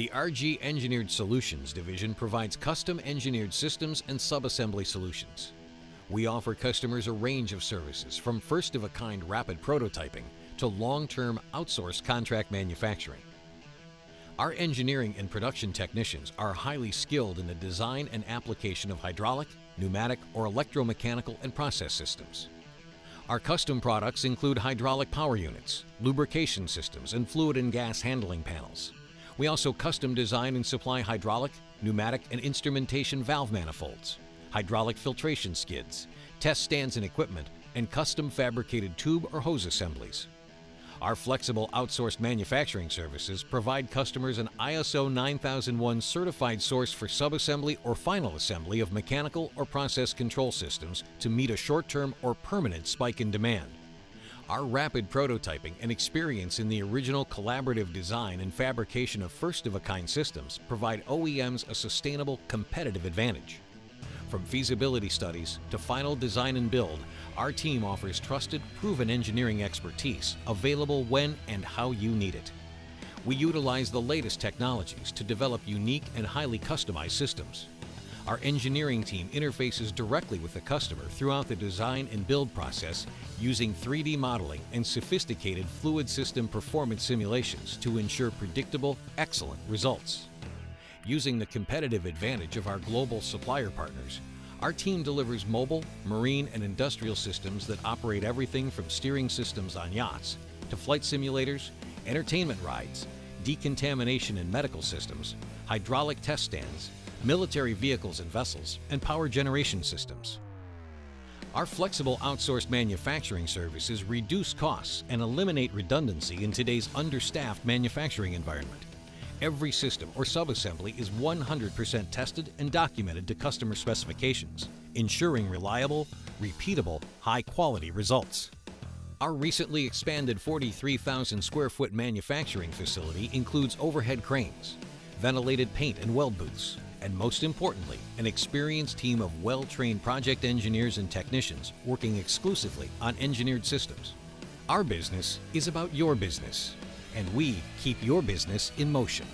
The RG Engineered Solutions division provides custom engineered systems and subassembly solutions. We offer customers a range of services from first of a kind rapid prototyping to long term outsourced contract manufacturing. Our engineering and production technicians are highly skilled in the design and application of hydraulic, pneumatic, or electromechanical and process systems. Our custom products include hydraulic power units, lubrication systems, and fluid and gas handling panels. We also custom design and supply hydraulic, pneumatic, and instrumentation valve manifolds, hydraulic filtration skids, test stands and equipment, and custom fabricated tube or hose assemblies. Our flexible outsourced manufacturing services provide customers an ISO 9001 certified source for subassembly or final assembly of mechanical or process control systems to meet a short-term or permanent spike in demand. Our rapid prototyping and experience in the original collaborative design and fabrication of first-of-a-kind systems provide OEMs a sustainable competitive advantage. From feasibility studies to final design and build, our team offers trusted, proven engineering expertise available when and how you need it. We utilize the latest technologies to develop unique and highly customized systems. Our engineering team interfaces directly with the customer throughout the design and build process using 3D modeling and sophisticated fluid system performance simulations to ensure predictable, excellent results. Using the competitive advantage of our global supplier partners, our team delivers mobile, marine, and industrial systems that operate everything from steering systems on yachts to flight simulators, entertainment rides, decontamination and medical systems, hydraulic test stands, military vehicles and vessels, and power generation systems. Our flexible outsourced manufacturing services reduce costs and eliminate redundancy in today's understaffed manufacturing environment. Every system or subassembly is 100% tested and documented to customer specifications, ensuring reliable, repeatable, high-quality results. Our recently expanded 43,000 square foot manufacturing facility includes overhead cranes, ventilated paint and weld booths, and most importantly, an experienced team of well-trained project engineers and technicians working exclusively on engineered systems. Our business is about your business and we keep your business in motion.